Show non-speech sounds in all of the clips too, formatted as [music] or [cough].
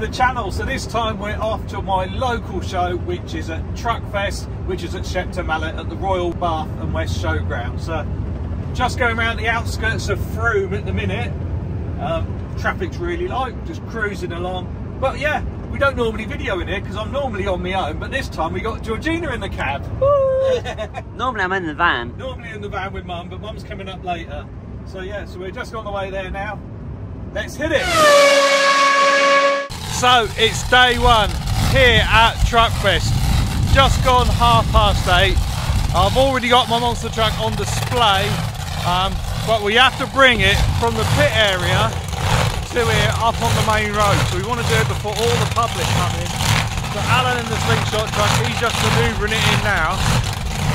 to the channel. So this time we're off to my local show, which is at Truckfest, which is at Shepton Mallet at the Royal Bath and West Showground. So just going around the outskirts of Frome at the minute. Um, traffic's really light, just cruising along. But yeah, we don't normally video in here because I'm normally on my own, but this time we got Georgina in the cab. [laughs] Normally I'm in the van. normally in the van with mum, but mum's coming up later. So yeah, so we're just on the way there now. Let's hit it. So it's day one here at Truckfest. Just gone half past eight. I've already got my monster truck on display, um, but we have to bring it from the pit area to here up on the main road. So we want to do it before all the public come in. So Alan in the slingshot truck, he's just manoeuvring it in now.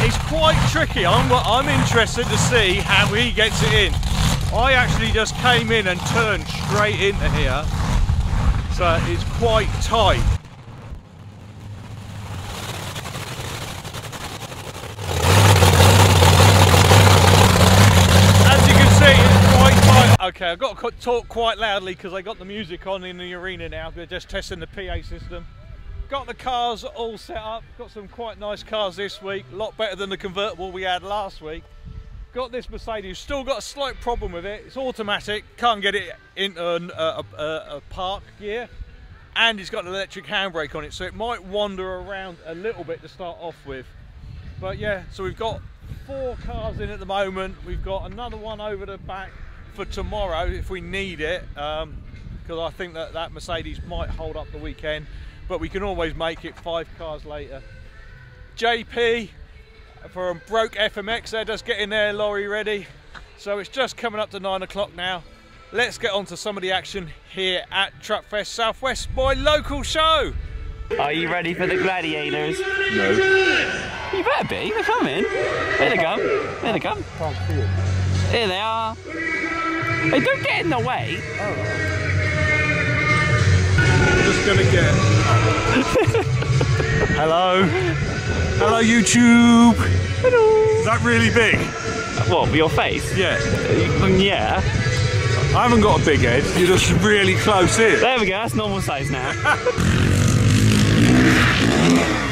It's quite tricky. I'm, I'm interested to see how he gets it in. I actually just came in and turned straight into here. So it's quite tight. As you can see, it's quite tight. Okay, I've got to talk quite loudly because I got the music on in the arena now. We're just testing the PA system. Got the cars all set up. Got some quite nice cars this week. A lot better than the convertible we had last week. Got this Mercedes. Still got a slight problem with it. It's automatic. Can't get it into an, a, a, a park gear. And it's got an electric handbrake on it. So it might wander around a little bit to start off with. But yeah, so we've got four cars in at the moment. We've got another one over the back for tomorrow if we need it. Um, because I think that that Mercedes might hold up the weekend but we can always make it five cars later. JP from Broke FMX, they're just getting their lorry ready. So it's just coming up to nine o'clock now. Let's get on to some of the action here at Truckfest Southwest, my local show. Are you ready for the gladiators? No. You better be, they're coming. Here they come. Here they come. Here they are. Hey, don't get in the way. Just gonna get. [laughs] Hello. Hello, YouTube. Hello. Is that really big? What, your face? Yeah. Uh, mm, yeah. I haven't got a big head. You're just really close in. There we go, that's normal size now. [laughs]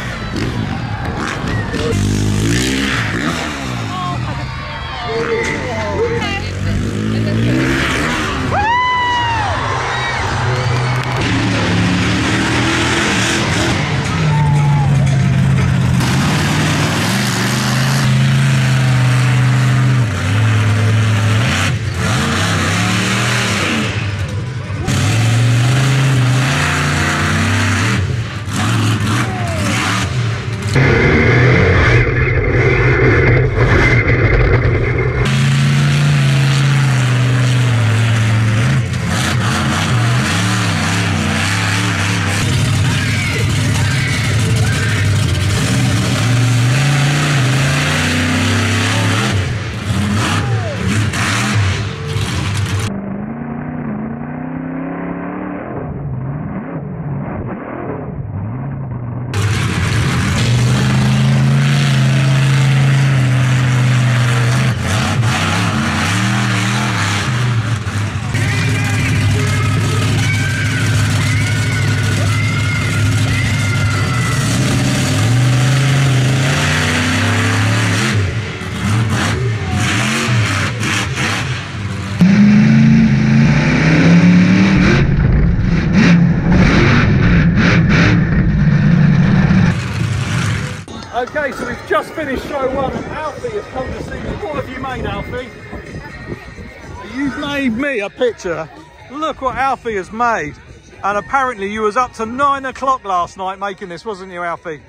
made me a picture. Look what Alfie has made. And apparently you was up to nine o'clock last night making this, wasn't you, Alfie?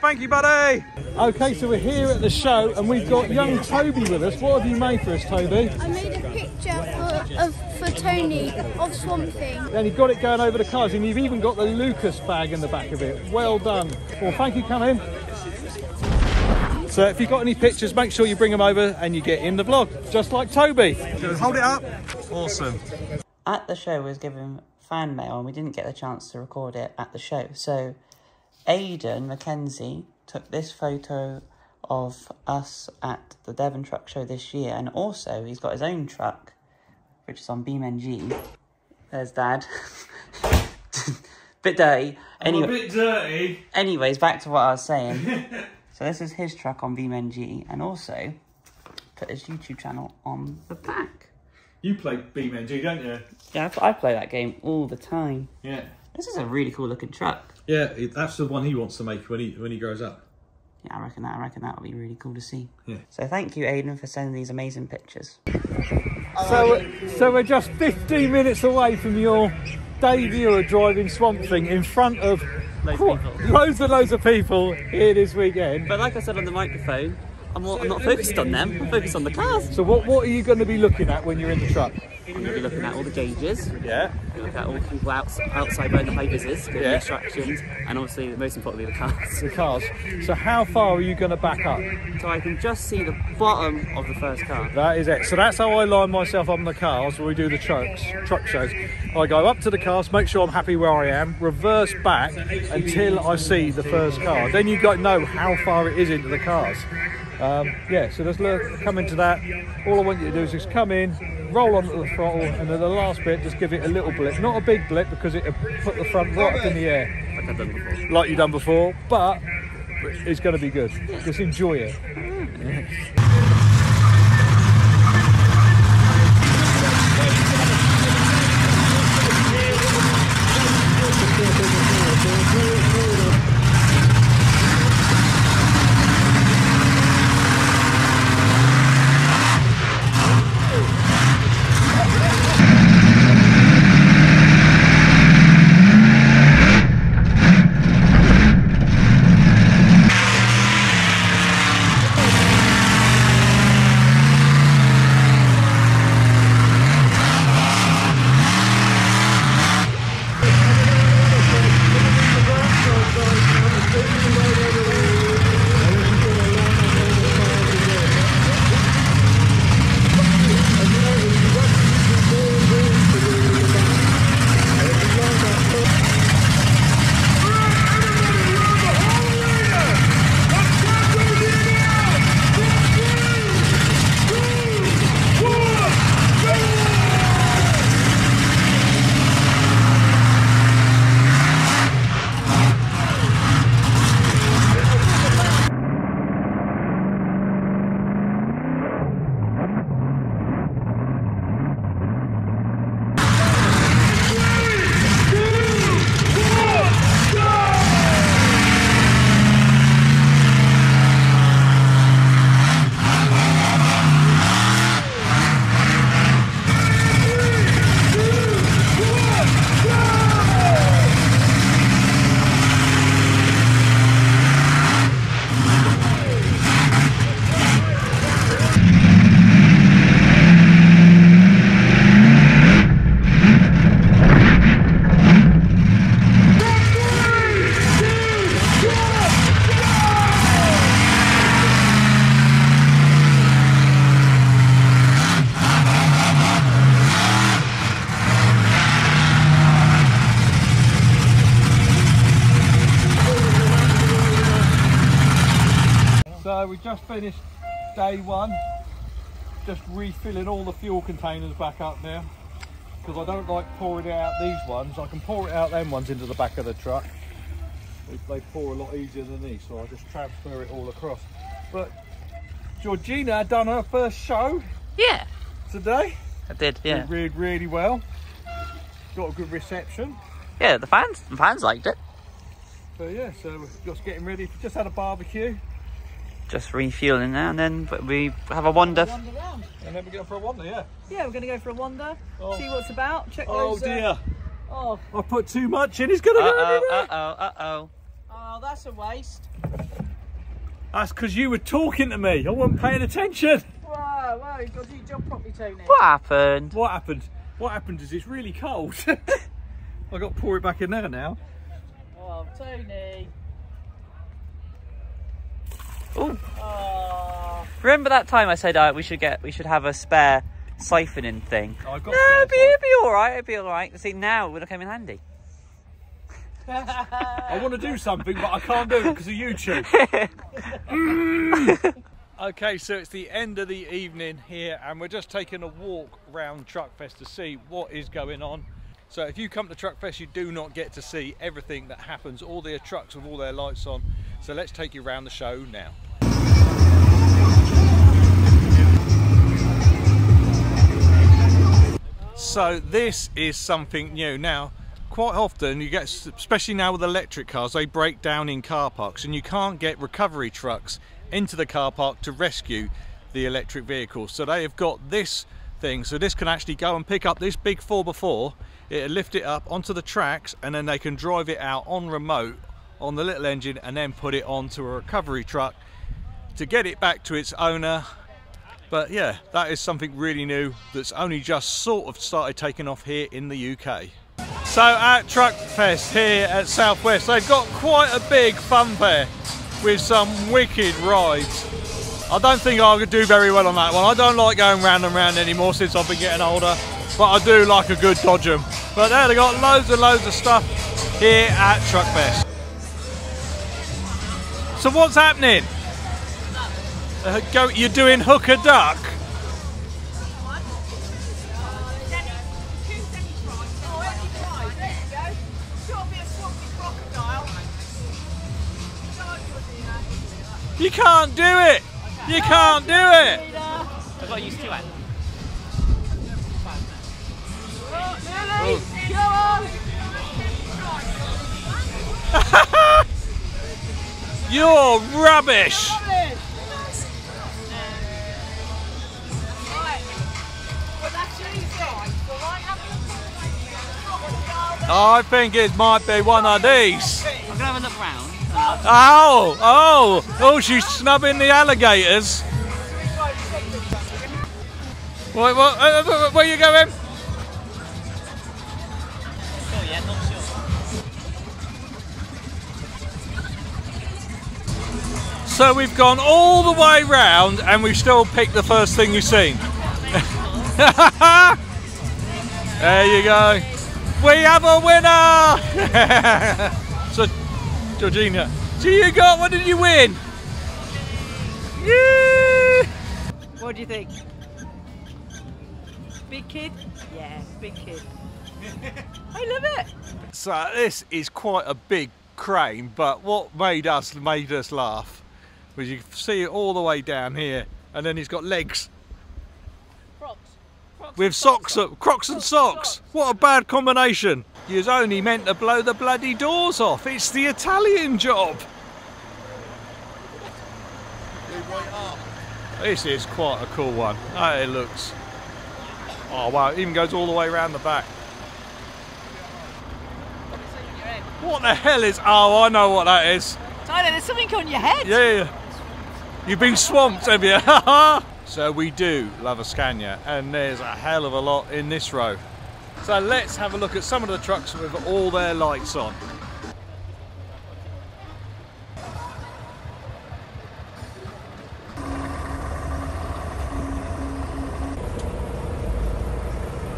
Thank you, buddy. Okay, so we're here at the show and we've got young Toby with us. What have you made for us, Toby? I made a picture for, of, for Tony of Swamp Thing. And you've got it going over the cars and you've even got the Lucas bag in the back of it. Well done. Well, thank you, come in. So if you've got any pictures, make sure you bring them over and you get in the vlog, just like Toby. Hold it up. Awesome. At the show, we was given fan mail and we didn't get the chance to record it at the show. So Aidan Mackenzie took this photo of us at the Devon Truck Show this year, and also he's got his own truck, which is on BeamNG. There's Dad. [laughs] bit dirty. I'm a Anyway, bit dirty. anyways, back to what I was saying. [laughs] so this is his truck on BeamNG, and also put his YouTube channel on the back. You play BeamNG, don't you? Yeah, I, I play that game all the time. Yeah. This is a really cool looking truck. Yeah, that's the one he wants to make when he when he grows up. Yeah, I reckon that. I reckon that would be really cool to see. Yeah. So thank you, Aiden, for sending these amazing pictures. So, so we're just 15 minutes away from your debut of driving Swamp Thing in front of Loads of people. loads and loads of people here this weekend. But like I said on the microphone, I'm, all, I'm not focused on them. I'm focused on the cars. So what what are you going to be looking at when you're in the truck? I'm going to be looking at all the gauges, Yeah. look at all the people outs, outside where the high vises, giving Yeah. instructions, and obviously, most importantly, the cars. The cars. So how far are you going to back up? So I can just see the bottom of the first car. That is it. So that's how I line myself up on the cars when we do the trucks, truck shows. I go up to the cars, make sure I'm happy where I am, reverse back until I see the first car. Then you got know how far it is into the cars. Um, yeah, so just look, come into that. All I want you to do is just come in, roll onto the throttle, and then the last bit, just give it a little blip. Not a big blip because it put the front right up in the air Like I've done before. like you've done before, but it's going to be good. Just enjoy it. So we just finished day one. Just refilling all the fuel containers back up now. Because I don't like pouring it out these ones. I can pour it out them ones into the back of the truck. They, they pour a lot easier than these, so I just transfer it all across. But Georgina done her first show Yeah, today. I did. Yeah, Did really, really well. Got a good reception. yeah. The fans, the fans liked it. So yeah, so we're just getting ready. Just had a barbecue. Just refueling now, and then we have a wander. Wander round. And then we're going for a wander, yeah. Yeah, we're going to go for a wander, Oh. see what's about, check Oh those. uh, dear. oh, I put too much in, it's gonna Uh go oh, everywhere. uh oh, uh oh. oh, that's a waste. That's because you were talking to me. I wasn't paying attention. Whoa, whoa, you've got to do your job properly, Tony. What happened? What happened? What happened is it's really cold. [laughs] I've got to pour it back in there now. Oh, Tony. Ooh. Oh, Remember that time I said uh, we should get, we should have a spare siphoning thing? I got No, it'd be, it'd be all right. It'd be all right. See, now it would have come in handy. I want to do something, but I can't do it because of YouTube. [laughs] okay, so it's the end of the evening here, and we're just taking a walk round Truckfest to see what is going on. So if you come to Truck Fest, you do not get to see everything that happens, all their trucks with all their lights on. So let's take you around the show now. So this is something new. Now, quite often you get, especially now with electric cars, they break down in car parks and you can't get recovery trucks into the car park to rescue the electric vehicles. So they have got this thing. So this can actually go and pick up this big 4x4, it'll lift it up onto the tracks and then they can drive it out on remote on the little engine and then put it onto a recovery truck to get it back to its owner but yeah, that is something really new that's only just sort of started taking off here in the UK. So at Truck Fest here at Southwest, they've got quite a big fun fair with some wicked rides. I don't think I could do very well on that one. I don't like going round and round anymore since I've been getting older, but I do like a good dodge 'em. But there, they've got loads and loads of stuff here at Truck Fest. So what's happening? Uh, go, you're doing hook a duck. You can't do it. You can't do it. I got used to it. You're rubbish. I think it might be one of these. I'm gonna have a look round. Oh, oh, oh, she's snubbing the alligators. Wait, what, uh, uh, where you going? Sure, yeah, not sure. So we've gone all the way round and we've still picked the first thing we've seen. [laughs] there you go. We have a winner! [laughs] so, Georgina, so you got, what did you win? Yeah! What do you think? Big kid? Yeah, big kid. [laughs] I love it. So this is quite a big crane, but what made us made us laugh was you can see it all the way down here, and then he's got legs Crocs. Crocs with and socks, on. up, Crocs and socks. What a bad combination! You was only meant to blow the bloody doors off. It's the Italian job. This is quite a cool one. Oh, it looks. Oh wow! It even goes all the way around the back. What the hell is? Oh, I know what that is. Tyler, there's something on your head. Yeah. You've been swamped, have you? [laughs] so we do love a Scania, and there's a hell of a lot in this row. So let's have a look at some of the trucks with all their lights on.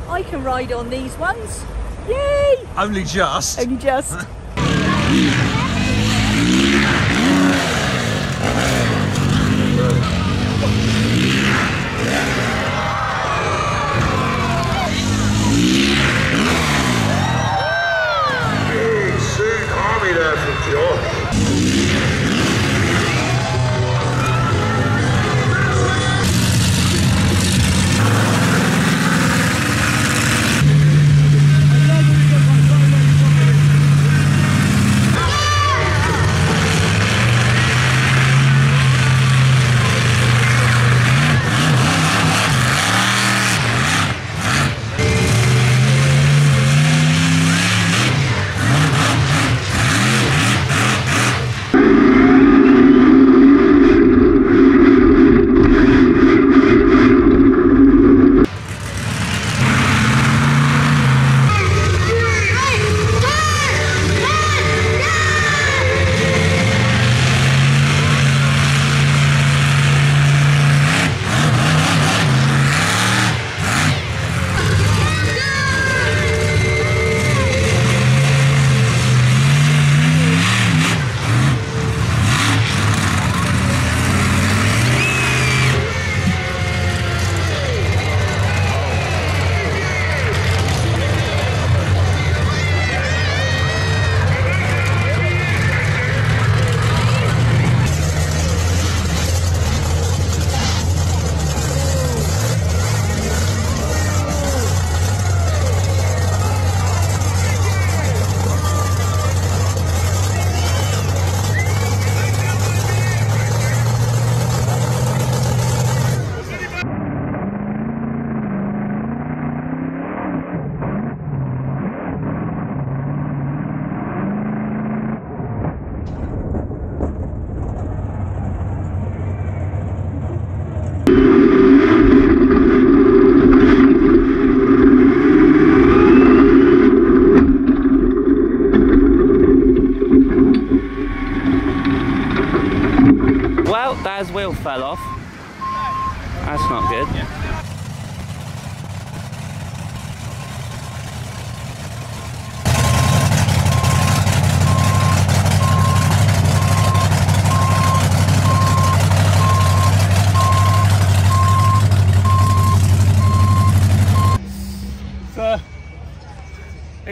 I can ride on these ones. Yay! Only just. Only just. [laughs]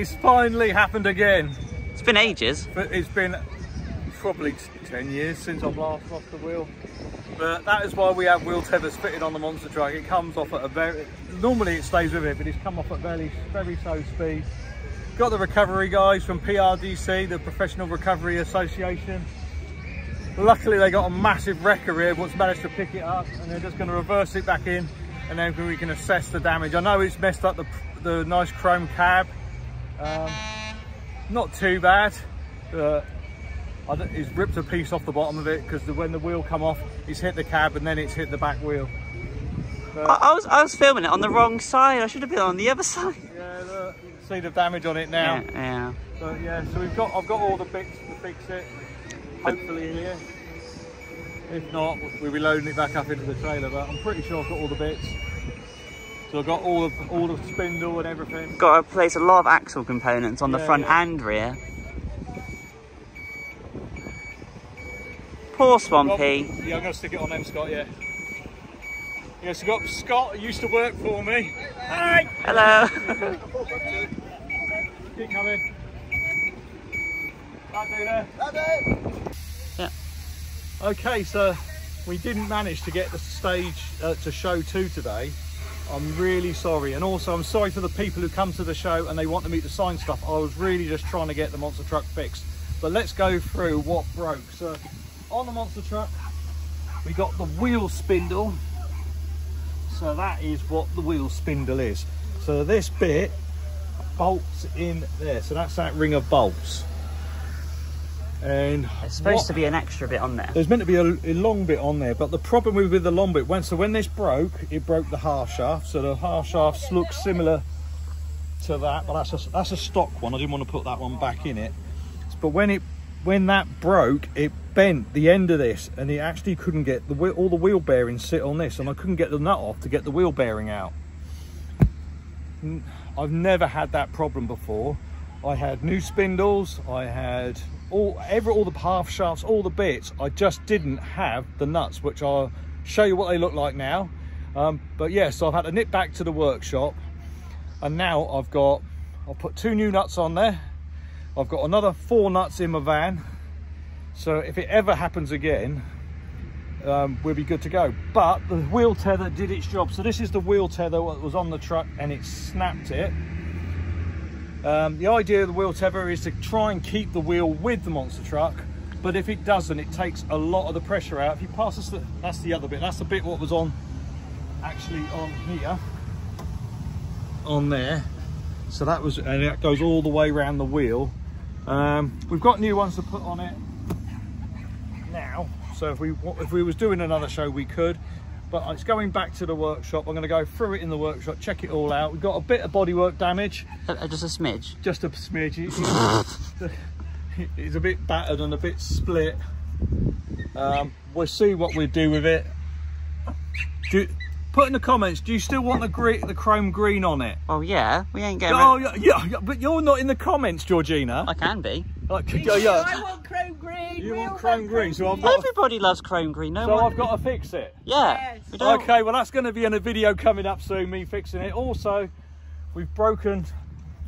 it's finally happened again. It's been ages. But it's been probably 10 years since I've last lost the wheel. But that is why we have wheel tethers fitted on the monster truck. It comes off at a very, normally it stays with it, but it's come off at very, very slow speed. Got the recovery guys from PRDC, the Professional Recovery Association. Luckily they got a massive wrecker here, what's managed to pick it up and they're just going to reverse it back in and then we can assess the damage. I know it's messed up the, the nice chrome cab. Um, not too bad. Uh, it's ripped a piece off the bottom of it because when the wheel come off, it's hit the cab and then it's hit the back wheel. I, I was I was filming it on the wrong side. I should have been on the other [laughs] side. Yeah, look, you can see the damage on it now. Yeah, yeah. But yeah, so we've got I've got all the bits to fix it. Hopefully here. If not, we'll be loading it back up into the trailer. But I'm pretty sure I've got all the bits. So I've got all the all the spindle and everything. Got to place a lot of axle components on the front yeah. and rear. Poor Swampy. Yeah, I'm gonna stick it on them, Scott. Yeah. Yeah, so got Scott who used to work for me. Hi. Hello. [laughs] Keep coming. That do there. Yeah. Okay, so we didn't manage to get the stage uh, to show two today. I'm really sorry, and also I'm sorry for the people who come to the show and they want to meet the sign stuff. I was really just trying to get the monster truck fixed. But let's go through what broke. So on the monster truck, we got the wheel spindle. So that is what the wheel spindle is. So this bit bolts in there. So that's that ring of bolts. And It's supposed what- to be an extra bit on there. there's meant to be a, a long bit on there, but the problem with, with the long bit, when so when this broke, it broke the half shaft. So the half shafts look similar to that, but that's a, that's a stock one. I didn't want to put that one back in it. But when it when that broke, it bent the end of this, and it actually couldn't get the all the wheel bearings sit on this, and I couldn't get the nut off to get the wheel bearing out. i've never had that problem before. I had new spindles, I had all every all the half shafts, all the bits. I just didn't have the nuts, which I'll show you what they look like now. Um, but yeah, so I've had to nip back to the workshop, and now I've got I'll put two new nuts on there. I've got another four nuts in my van. So if it ever happens again, um, we'll be good to go. But the wheel tether did its job. So this is the wheel tether that was on the truck and it snapped it. Um, the idea of the wheel tether is to try and keep the wheel with the monster truck. But if it doesn't, it takes a lot of the pressure out. If you pass us the, that's the other bit. That's the bit what was on, actually on here, on there. So that was, and that goes all the way around the wheel. Um, we've got new ones to put on it now. So if we if we was doing another show, we could. But it's going back to the workshop. I'm going to go through it in the workshop, check it all out. We've got a bit of bodywork damage, Uh, uh, Just a smidge. just a smidge. It- [laughs] it- It's a bit battered and a bit split. Um, we'll see what we do with it. Do, put in the comments. Do you still want the green, the chrome green on it? Well, yeah, we ain't getting. Oh yeah, yeah, but you're not in the comments, Georgina. I can be. Like, yeah, yeah. I want chrome green. You we want all chrome green, so I've got. Everybody loves chrome green. No So one. I've got to fix it. Yeah. Yes. We. Okay, well that's going to be in a video coming up soon, me fixing it. Also, we've broken,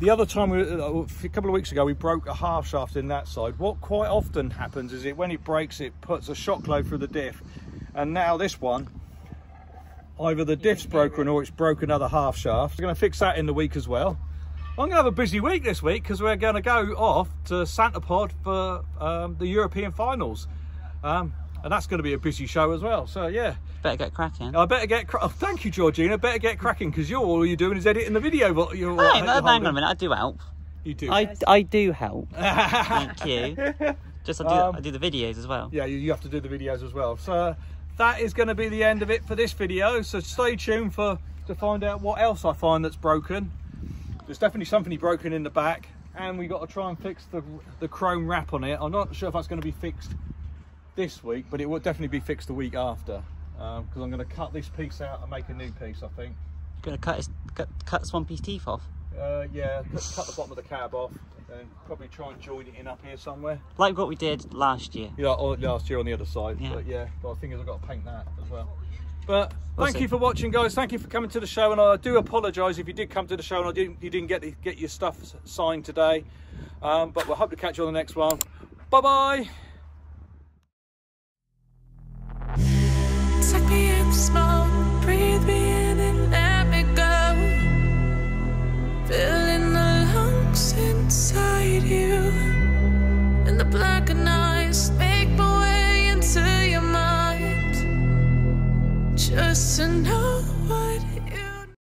the other time, we, uh, a couple of weeks ago, we broke a half shaft in that side. What quite often happens is it when it breaks, it puts a shock load through the diff. And now this one, either the diff's broken or it's broken another half shaft. We're going to fix that in the week as well. I'm going to have a busy week this week because we're going to go off to Santa Pod for um, the European finals. Um, and that's going to be a busy show as well. So yeah, Better get cracking. I better get. Cra- oh, thank you, Georgina. Better get cracking because you're all you're doing is editing the video. But you're Hey, you're hang on holding- a minute. I do help. You do. I, I do help. [laughs] Thank you. [laughs] Just I do, Um, I do the videos as well. yeah, you, you have to do the videos as well. So that is going to be the end of it for this video. So stay tuned for to find out what else I find that's broken. There's definitely something broken in the back, and we got to try and fix the the chrome wrap on it. I'm not sure if that's going to be fixed this week, but it will definitely be fixed the week after because I'm going to cut this piece out and make a new piece. I think. Gonna cut his cut, cut Swampy's teeth off. Uh, yeah, cut, cut the bottom of the cab off and probably try and join it in up here somewhere. Like what we did last year. Yeah, or last year on the other side. Yeah. But yeah, but I think I've got to paint that as well. But We'll thank see. you for watching, guys. Thank you for coming to the show, and I do apologise if you did come to the show and I didn't, you didn't get the, get your stuff signed today. Um, but we'll hope to catch you on the next one. Bye bye. Suck me in the